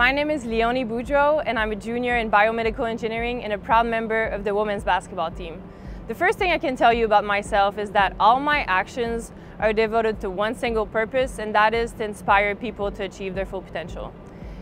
My name is Léony Boudreau and I'm a junior in biomedical engineering and a proud member of the women's basketball team. The first thing I can tell you about myself is that all my actions are devoted to one single purpose and that is to inspire people to achieve their full potential.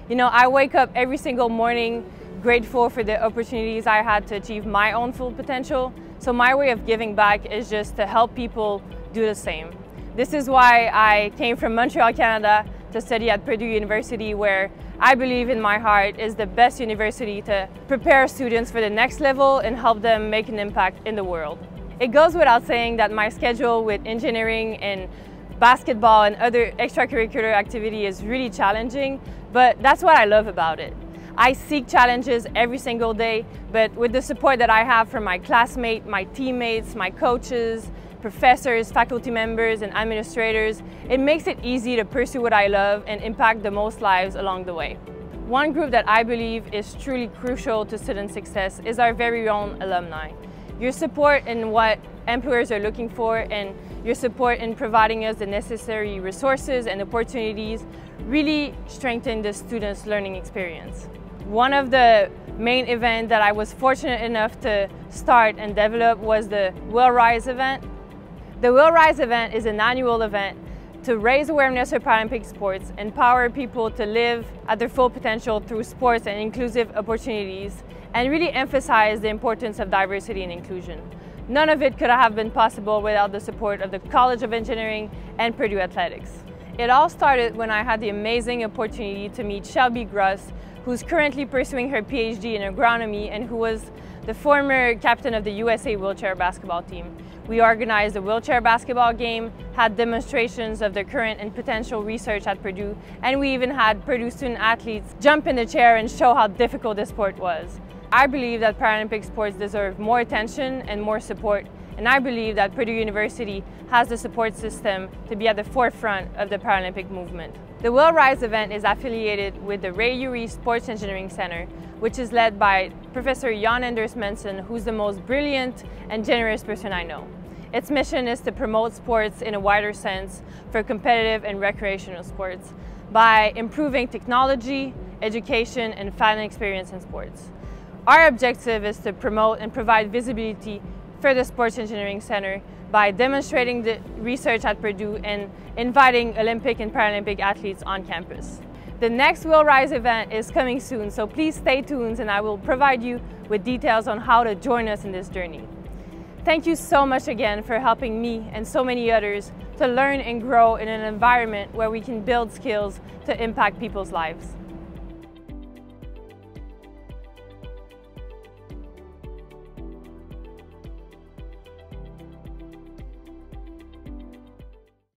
You know, I wake up every single morning grateful for the opportunities I had to achieve my own full potential. So my way of giving back is just to help people do the same. This is why I came from Montreal, Canada to study at Purdue University where I believe in my heart is the best university to prepare students for the next level and help them make an impact in the world. It goes without saying that my schedule with engineering and basketball and other extracurricular activity is really challenging, but that's what I love about it. I seek challenges every single day, but with the support that I have from my classmates, my teammates, my coaches, professors, faculty members, and administrators, it makes it easy to pursue what I love and impact the most lives along the way. One group that I believe is truly crucial to student success is our very own alumni. Your support in what employers are looking for and your support in providing us the necessary resources and opportunities really strengthen the students' learning experience. One of the main events that I was fortunate enough to start and develop was the Wheel Rise event. The Wheel Rise event is an annual event to raise awareness of Paralympic sports, empower people to live at their full potential through sports and inclusive opportunities, and really emphasize the importance of diversity and inclusion. None of it could have been possible without the support of the College of Engineering and Purdue Athletics. It all started when I had the amazing opportunity to meet Shelby Gross, who's currently pursuing her PhD in agronomy and who was the former captain of the USA wheelchair basketball team. We organized a wheelchair basketball game, had demonstrations of the current and potential research at Purdue, and we even had Purdue student athletes jump in the chair and show how difficult this sport was. I believe that Paralympic sports deserve more attention and more support, and I believe that Purdue University has the support system to be at the forefront of the Paralympic movement. The Wheel Rise event is affiliated with the Ray Ewry Sports Engineering Center, which is led by Professor Jan Anders Månson, who's the most brilliant and generous person I know. Its mission is to promote sports in a wider sense for competitive and recreational sports by improving technology, education, and fan experience in sports. Our objective is to promote and provide visibility for the Sports Engineering Center by demonstrating the research at Purdue and inviting Olympic and Paralympic athletes on campus. The next Wheel Rise event is coming soon, so please stay tuned and I will provide you with details on how to join us in this journey. Thank you so much again for helping me and so many others to learn and grow in an environment where we can build skills to impact people's lives.